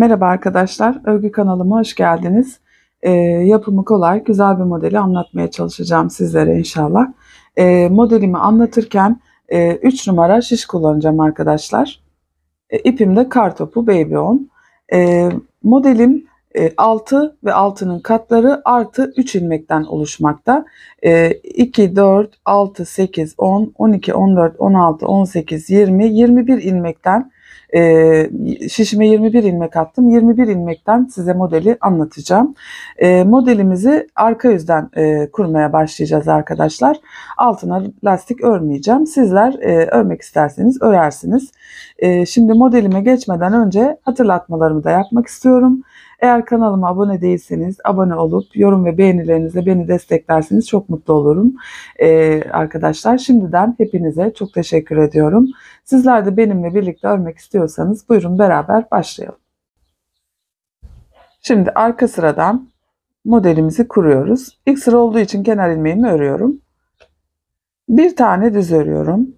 Merhaba arkadaşlar, örgü kanalıma hoş geldiniz. Ee, yapımı kolay, güzel bir modeli anlatmaya çalışacağım sizlere inşallah. Ee, modelimi anlatırken 3 e, numara şiş kullanacağım arkadaşlar. E, ipim de kartopu Baby On. E, modelim e, 6 ve 6'nın katları artı 3 ilmekten oluşmakta. E, 2, 4, 6, 8, 10, 12, 14, 16, 18, 20, 21 ilmekten e, şişime 21 ilmek attım. 21 ilmekten size modeli anlatacağım. E, modelimizi arka yüzden e, kurmaya başlayacağız arkadaşlar. Altına lastik örmeyeceğim. Sizler e, örmek isterseniz örersiniz. E, şimdi modelime geçmeden önce hatırlatmalarımı da yapmak istiyorum. Eğer kanalıma abone değilseniz abone olup yorum ve beğenilerinizle beni desteklerseniz çok mutlu olurum. Ee, arkadaşlar şimdiden hepinize çok teşekkür ediyorum. Sizler de benimle birlikte örmek istiyorsanız buyurun beraber başlayalım. Şimdi arka sıradan modelimizi kuruyoruz. İlk sıra olduğu için kenar ilmeğimi örüyorum. Bir tane düz örüyorum.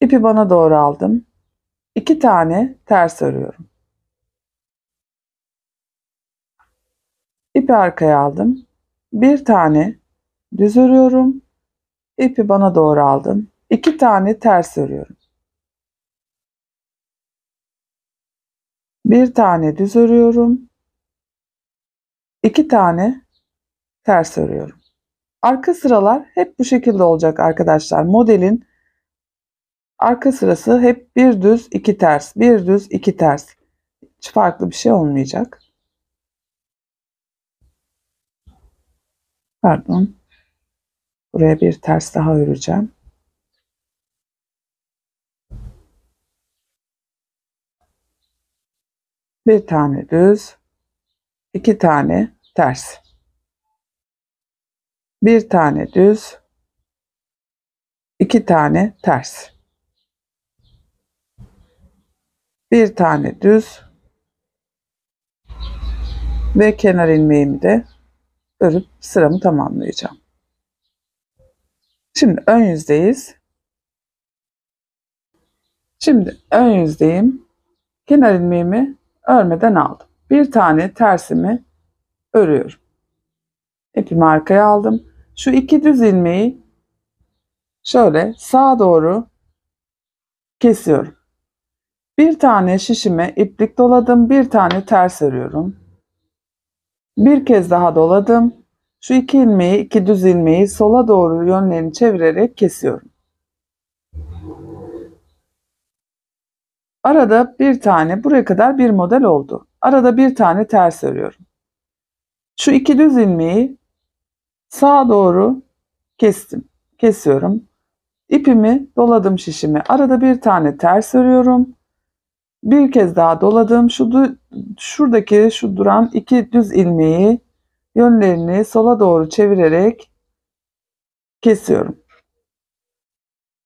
İpi bana doğru aldım. İki tane ters örüyorum. İpi arkaya aldım. Bir tane düz örüyorum. İpi bana doğru aldım. İki tane ters örüyorum. Bir tane düz örüyorum. İki tane ters örüyorum. Arka sıralar hep bu şekilde olacak arkadaşlar. Modelin arka sırası hep bir düz iki ters, bir düz iki ters. Hiç farklı bir şey olmayacak. Pardon. Buraya bir ters daha öreceğim. Bir tane düz, iki tane ters. Bir tane düz, iki tane ters. Bir tane düz ve kenar ilmeğimi de örüp sıramı tamamlayacağım. Şimdi ön yüzdeyiz. Şimdi ön yüzdeyim. Kenar ilmeğimi örmeden aldım. Bir tane tersimi örüyorum. İpimi arkaya aldım. Şu iki düz ilmeği şöyle sağa doğru kesiyorum. Bir tane şişime iplik doladım. Bir tane ters örüyorum. Bir kez daha doladım. Şu iki ilmeği, iki düz ilmeği sola doğru yönlerini çevirerek kesiyorum. Arada bir tane, buraya kadar bir model oldu. Arada bir tane ters örüyorum. Şu iki düz ilmeği sağa doğru kestim. Kesiyorum. İpimi doladım şişimi. Arada bir tane ters örüyorum. Bir kez daha doladım. Şu şuradaki şu duran iki düz ilmeği yönlerini sola doğru çevirerek kesiyorum.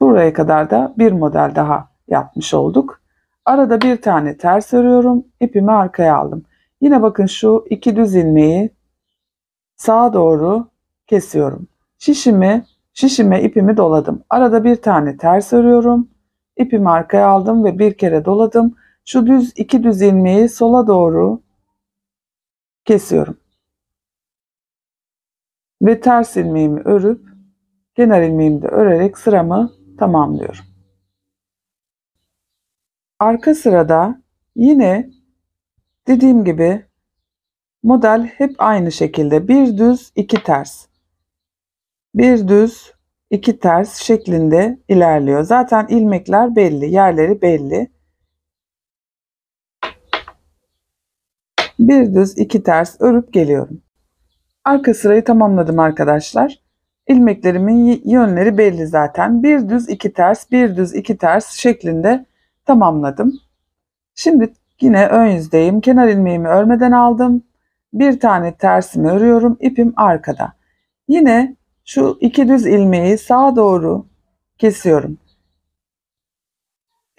Buraya kadar da bir model daha yapmış olduk. Arada bir tane ters örüyorum. İpimi arkaya aldım. Yine bakın şu iki düz ilmeği sağa doğru kesiyorum. Şişimi, şişime ipimi doladım. Arada bir tane ters örüyorum. İpimi arkaya aldım ve bir kere doladım. Şu düz iki düz ilmeği sola doğru kesiyorum. Ve ters ilmeğimi örüp kenar ilmeğimi de örerek sıramı tamamlıyorum. Arka sırada yine dediğim gibi model hep aynı şekilde bir düz iki ters. Bir düz iki ters şeklinde ilerliyor. Zaten ilmekler belli, yerleri belli. Bir düz iki ters örüp geliyorum. Arka sırayı tamamladım arkadaşlar. İlmeklerimin yönleri belli zaten. Bir düz iki ters, bir düz iki ters şeklinde tamamladım. Şimdi yine ön yüzdeyim. Kenar ilmeğimi örmeden aldım. Bir tane tersimi örüyorum. İpim arkada. Yine şu iki düz ilmeği sağa doğru kesiyorum.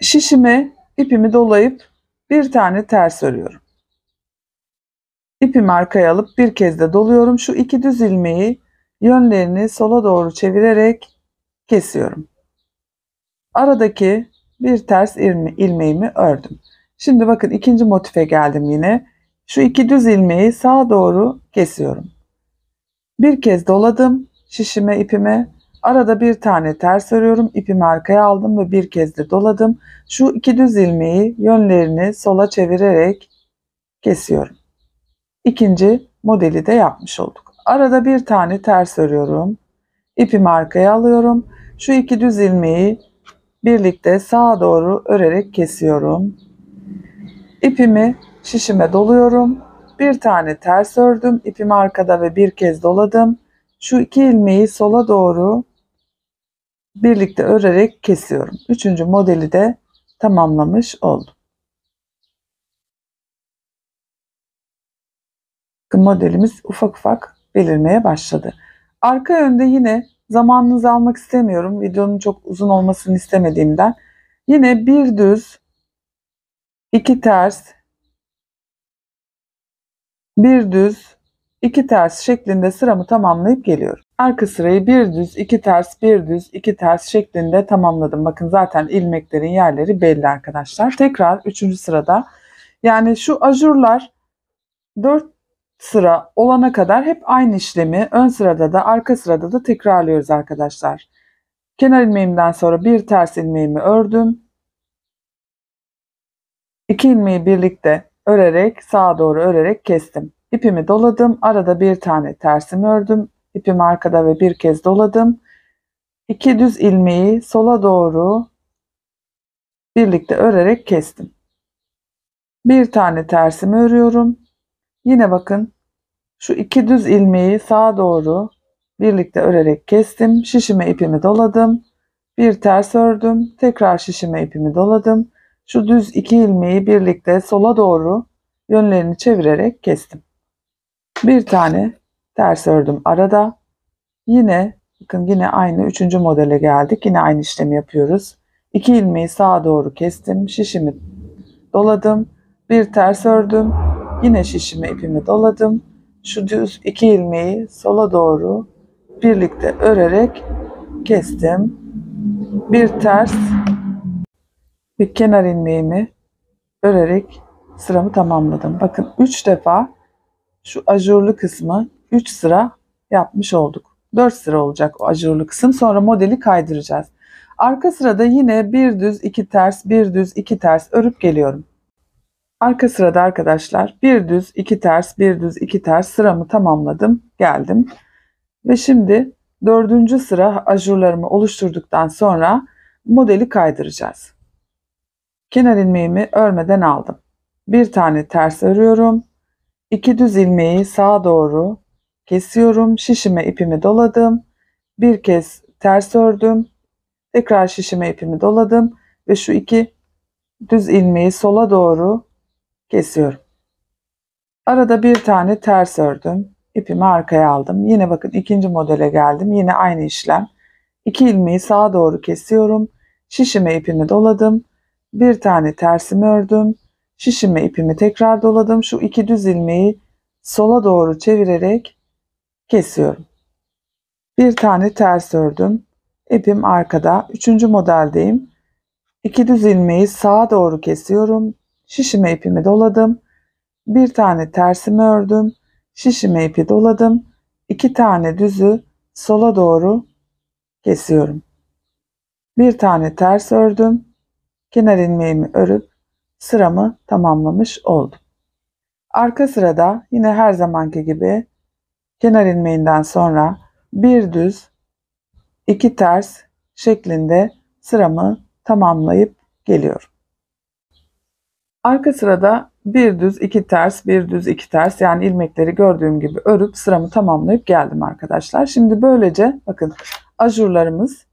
Şişime ipimi dolayıp bir tane ters örüyorum. İpimi arkaya alıp bir kez de doluyorum. Şu iki düz ilmeği yönlerini sola doğru çevirerek kesiyorum. Aradaki bir ters ilmeğimi ördüm. Şimdi bakın ikinci motife geldim yine. Şu iki düz ilmeği sağa doğru kesiyorum. Bir kez doladım şişime ipime. Arada bir tane ters örüyorum. ipimi arkaya aldım ve bir kez de doladım. Şu iki düz ilmeği yönlerini sola çevirerek kesiyorum. İkinci modeli de yapmış olduk. Arada bir tane ters örüyorum. İpimi arkaya alıyorum. Şu iki düz ilmeği birlikte sağa doğru örerek kesiyorum. İpimi şişime doluyorum. Bir tane ters ördüm. İpimi arkada ve bir kez doladım. Şu iki ilmeği sola doğru birlikte örerek kesiyorum. Üçüncü modeli de tamamlamış oldum. Modelimiz ufak ufak belirmeye başladı. Arka yönde yine zamanınızı almak istemiyorum. Videonun çok uzun olmasını istemediğimden. Yine bir düz, iki ters, bir düz, iki ters şeklinde sıramı tamamlayıp geliyorum. Arka sırayı bir düz, iki ters, bir düz, iki ters şeklinde tamamladım. Bakın zaten ilmeklerin yerleri belli arkadaşlar. Tekrar üçüncü sırada yani şu ajurlar dört sıra olana kadar hep aynı işlemi ön sırada da arka sırada da tekrarlıyoruz arkadaşlar. Kenar ilmeğimden sonra bir ters ilmeğimi ördüm. İki ilmeği birlikte örerek sağa doğru örerek kestim. İpimi doladım. Arada bir tane tersimi ördüm. İpimi arkada ve bir kez doladım. İki düz ilmeği sola doğru birlikte örerek kestim. Bir tane tersimi örüyorum. Yine bakın şu iki düz ilmeği sağa doğru birlikte örerek kestim. Şişime ipimi doladım. Bir ters ördüm. Tekrar şişime ipimi doladım. Şu düz iki ilmeği birlikte sola doğru yönlerini çevirerek kestim. Bir tane ters ördüm arada. Yine bakın yine aynı üçüncü modele geldik. Yine aynı işlemi yapıyoruz. İki ilmeği sağa doğru kestim. Şişimi doladım. Bir ters ördüm. Yine şişime ipimi doladım. Şu düz iki ilmeği sola doğru birlikte örerek kestim. Bir ters bir kenar ilmeğimi örerek sıramı tamamladım. Bakın 3 defa şu ajurlu kısmı 3 sıra yapmış olduk. 4 sıra olacak o ajurlu kısım. Sonra modeli kaydıracağız. Arka sırada yine bir düz, iki ters, bir düz, iki ters örüp geliyorum. Arka sırada arkadaşlar bir düz, iki ters, bir düz, iki ters sıramı tamamladım. Geldim. Ve şimdi dördüncü sıra ajurlarımı oluşturduktan sonra modeli kaydıracağız. Kenar ilmeğimi örmeden aldım. Bir tane ters örüyorum. İki düz ilmeği sağa doğru kesiyorum. Şişime ipimi doladım. Bir kez ters ördüm. Tekrar şişime ipimi doladım ve şu iki düz ilmeği sola doğru kesiyorum. Arada bir tane ters ördüm. İpimi arkaya aldım. Yine bakın ikinci modele geldim. Yine aynı işlem. İki ilmeği sağa doğru kesiyorum. Şişime ipimi doladım. Bir tane tersimi ördüm. Şişime ipimi tekrar doladım. Şu iki düz ilmeği sola doğru çevirerek kesiyorum. Bir tane ters ördüm. İpim arkada. Üçüncü modeldeyim. İki düz ilmeği sağa doğru kesiyorum. Şişime ipimi doladım. Bir tane tersimi ördüm. Şişime ipi doladım. İki tane düzü sola doğru kesiyorum. Bir tane ters ördüm. Kenar ilmeğimi örüp sıramı tamamlamış oldum. Arka sırada yine her zamanki gibi kenar ilmeğinden sonra bir düz, iki ters şeklinde sıramı tamamlayıp geliyorum. Arka sırada bir düz, iki ters, bir düz, iki ters yani ilmekleri gördüğüm gibi örüp sıramı tamamlayıp geldim arkadaşlar. Şimdi böylece bakın ajurlarımız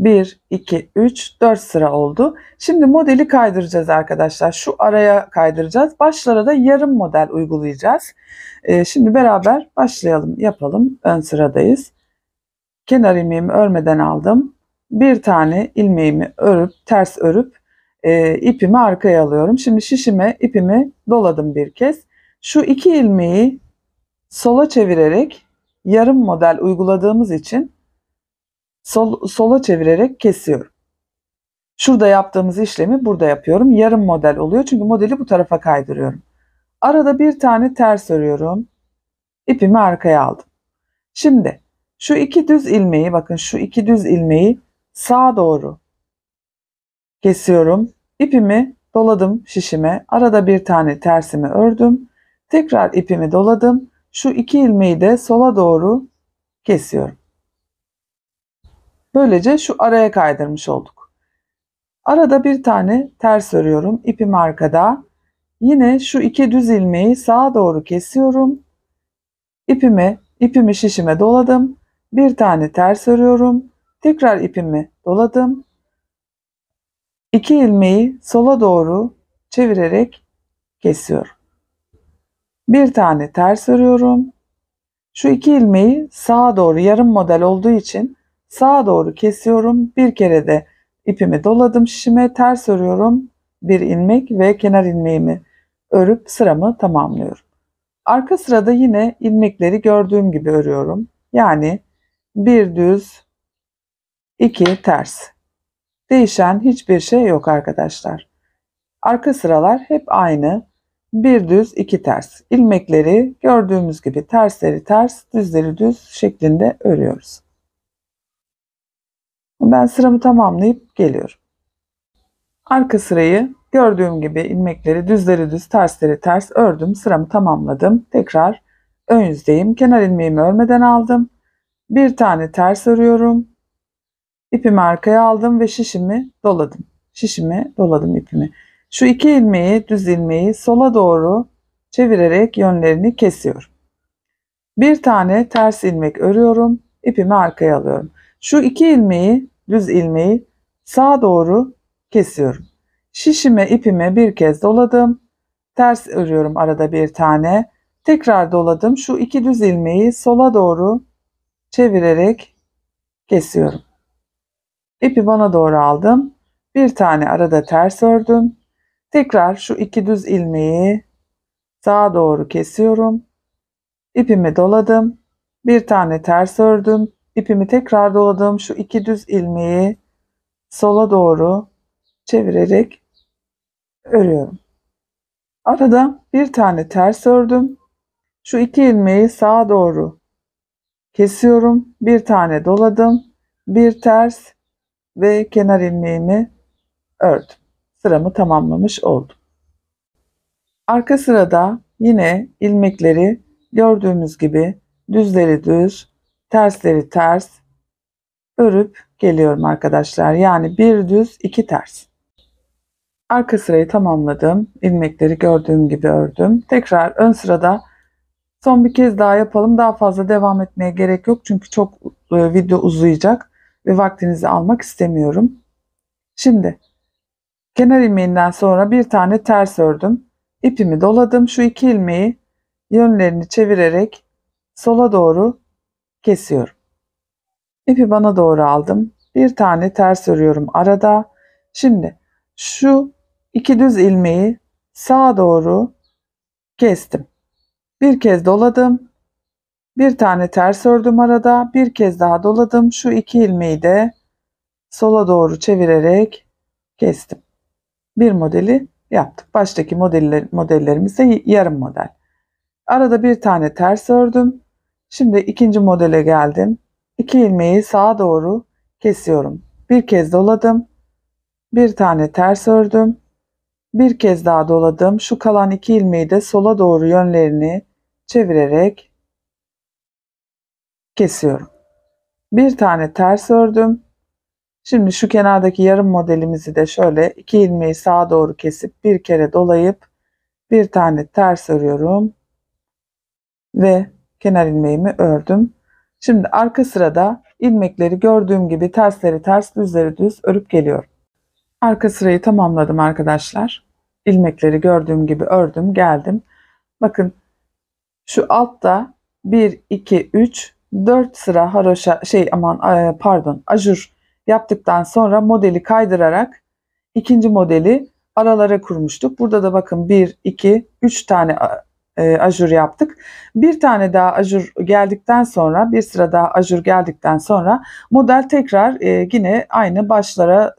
1, 2, 3, 4 sıra oldu. Şimdi modeli kaydıracağız arkadaşlar. Şu araya kaydıracağız. Başlara da yarım model uygulayacağız. Ee, şimdi beraber başlayalım, yapalım. Ön sıradayız. Kenar ilmeğimi örmeden aldım. Bir tane ilmeğimi örüp, ters örüp e, ipimi arkaya alıyorum. Şimdi şişime ipimi doladım bir kez. Şu iki ilmeği sola çevirerek yarım model uyguladığımız için sol, sola çevirerek kesiyorum. Şurada yaptığımız işlemi burada yapıyorum. Yarım model oluyor çünkü modeli bu tarafa kaydırıyorum. Arada bir tane ters örüyorum. İpimi arkaya aldım. Şimdi şu iki düz ilmeği bakın şu iki düz ilmeği sağa doğru kesiyorum. İpimi doladım şişime. Arada bir tane tersimi ördüm. Tekrar ipimi doladım. Şu iki ilmeği de sola doğru kesiyorum. Böylece şu araya kaydırmış olduk. Arada bir tane ters örüyorum. İpim arkada. Yine şu iki düz ilmeği sağa doğru kesiyorum. İpimi, ipimi şişime doladım. Bir tane ters örüyorum. Tekrar ipimi doladım. İki ilmeği sola doğru çevirerek kesiyorum. Bir tane ters örüyorum. Şu iki ilmeği sağa doğru yarım model olduğu için sağa doğru kesiyorum. Bir kere de ipimi doladım şişime ters örüyorum. Bir ilmek ve kenar ilmeğimi örüp sıramı tamamlıyorum. Arka sırada yine ilmekleri gördüğüm gibi örüyorum. Yani bir düz, iki ters. Değişen hiçbir şey yok arkadaşlar. Arka sıralar hep aynı. Bir düz, iki ters. İlmekleri gördüğümüz gibi tersleri ters, düzleri düz şeklinde örüyoruz. Ben sıramı tamamlayıp geliyorum. Arka sırayı gördüğüm gibi ilmekleri düzleri düz, tersleri ters ördüm. Sıramı tamamladım. Tekrar ön yüzdeyim. Kenar ilmeğimi örmeden aldım. Bir tane ters örüyorum. İpimi arkaya aldım ve şişimi doladım. Şişimi doladım ipimi. Şu iki ilmeği, düz ilmeği sola doğru çevirerek yönlerini kesiyorum. Bir tane ters ilmek örüyorum. İpimi arkaya alıyorum. Şu iki ilmeği, düz ilmeği sağa doğru kesiyorum. Şişime ipimi bir kez doladım. Ters örüyorum arada bir tane. Tekrar doladım. Şu iki düz ilmeği sola doğru çevirerek kesiyorum. İpi bana doğru aldım. Bir tane arada ters ördüm. Tekrar şu iki düz ilmeği sağa doğru kesiyorum. İpimi doladım. Bir tane ters ördüm. İpimi tekrar doladım. Şu iki düz ilmeği sola doğru çevirerek örüyorum. Arada bir tane ters ördüm. Şu iki ilmeği sağa doğru kesiyorum. Bir tane doladım. Bir ters ve kenar ilmeğimi ördüm. Sıramı tamamlamış oldum. Arka sırada yine ilmekleri gördüğümüz gibi düzleri düz, tersleri ters örüp geliyorum arkadaşlar. Yani bir düz iki ters. Arka sırayı tamamladım. İlmekleri gördüğüm gibi ördüm. Tekrar ön sırada son bir kez daha yapalım. Daha fazla devam etmeye gerek yok. Çünkü çok e, video uzayacak ve vaktinizi almak istemiyorum. Şimdi kenar ilmeğinden sonra bir tane ters ördüm. İpimi doladım. Şu iki ilmeği yönlerini çevirerek sola doğru kesiyorum. İpi bana doğru aldım. Bir tane ters örüyorum arada. Şimdi şu iki düz ilmeği sağa doğru kestim. Bir kez doladım. Bir tane ters ördüm arada. Bir kez daha doladım. Şu iki ilmeği de sola doğru çevirerek kestim. Bir modeli yaptık. Baştaki modeller, modellerimiz de yarım model. Arada bir tane ters ördüm. Şimdi ikinci modele geldim. İki ilmeği sağa doğru kesiyorum. Bir kez doladım. Bir tane ters ördüm. Bir kez daha doladım. Şu kalan iki ilmeği de sola doğru yönlerini çevirerek kesiyorum. Bir tane ters ördüm. Şimdi şu kenardaki yarım modelimizi de şöyle iki ilmeği sağa doğru kesip bir kere dolayıp bir tane ters örüyorum ve kenar ilmeğimi ördüm. Şimdi arka sırada ilmekleri gördüğüm gibi tersleri ters düzleri düz örüp geliyorum. Arka sırayı tamamladım arkadaşlar. İlmekleri gördüğüm gibi ördüm geldim. Bakın şu altta 1, 2, 3, 4 sıra haroşa şey aman e, pardon ajur yaptıktan sonra modeli kaydırarak ikinci modeli aralara kurmuştuk. Burada da bakın 1, 2, 3 tane e, ajur yaptık. Bir tane daha ajur geldikten sonra, bir sıra daha ajur geldikten sonra model tekrar e, yine aynı başlara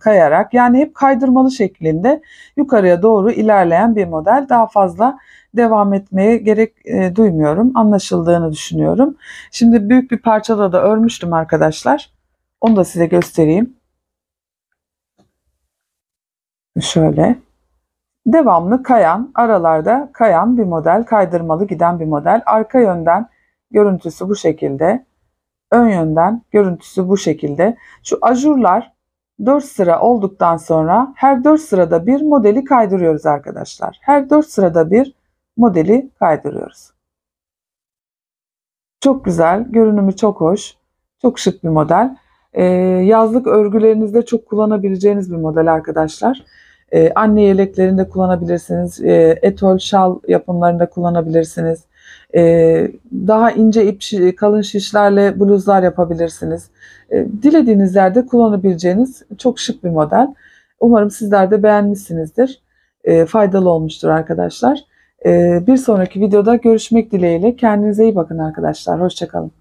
kayarak yani hep kaydırmalı şeklinde yukarıya doğru ilerleyen bir model. Daha fazla devam etmeye gerek e, duymuyorum. Anlaşıldığını düşünüyorum. Şimdi büyük bir parçada da örmüştüm arkadaşlar. Onu da size göstereyim. Şöyle devamlı kayan, aralarda kayan bir model, kaydırmalı giden bir model. Arka yönden görüntüsü bu şekilde. Ön yönden görüntüsü bu şekilde. Şu ajurlar 4 sıra olduktan sonra her 4 sırada bir modeli kaydırıyoruz arkadaşlar. Her 4 sırada bir modeli kaydırıyoruz. Çok güzel, görünümü çok hoş, çok şık bir model. Ee, yazlık örgülerinizde çok kullanabileceğiniz bir model arkadaşlar. Ee, anne yeleklerinde kullanabilirsiniz, ee, etol şal yapımlarında kullanabilirsiniz. Daha ince ip, kalın şişlerle bluzlar yapabilirsiniz. Dilediğiniz yerde kullanabileceğiniz çok şık bir model. Umarım sizler de beğenmişsinizdir. Ee, faydalı olmuştur arkadaşlar. Ee, bir sonraki videoda görüşmek dileğiyle. Kendinize iyi bakın arkadaşlar. Hoşçakalın.